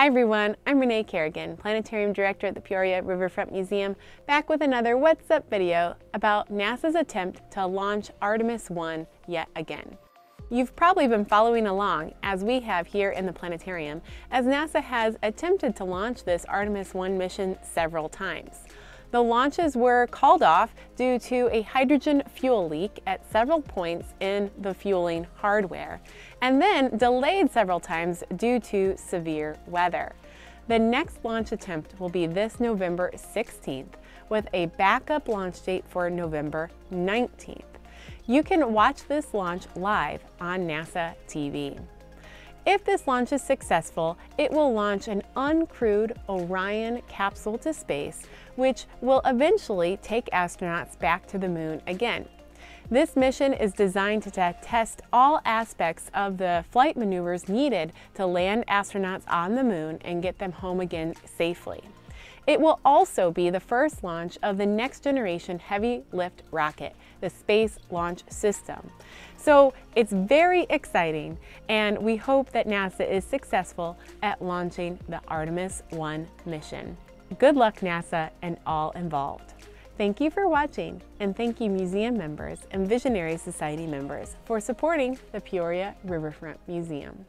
Hi everyone, I'm Renae Kerrigan, Planetarium Director at the Peoria Riverfront Museum, back with another What's Up video about NASA's attempt to launch Artemis 1 yet again. You've probably been following along, as we have here in the planetarium, as NASA has attempted to launch this Artemis 1 mission several times. The launches were called off due to a hydrogen fuel leak at several points in the fueling hardware, and then delayed several times due to severe weather. The next launch attempt will be this November 16th, with a backup launch date for November 19th. You can watch this launch live on NASA TV. If this launch is successful, it will launch an uncrewed Orion capsule to space, which will eventually take astronauts back to the moon again. This mission is designed to test all aspects of the flight maneuvers needed to land astronauts on the moon and get them home again safely. It will also be the first launch of the next generation heavy lift rocket, the Space Launch System. So it's very exciting and we hope that NASA is successful at launching the Artemis 1 mission. Good luck NASA and all involved. Thank you for watching and thank you museum members and Visionary Society members for supporting the Peoria Riverfront Museum.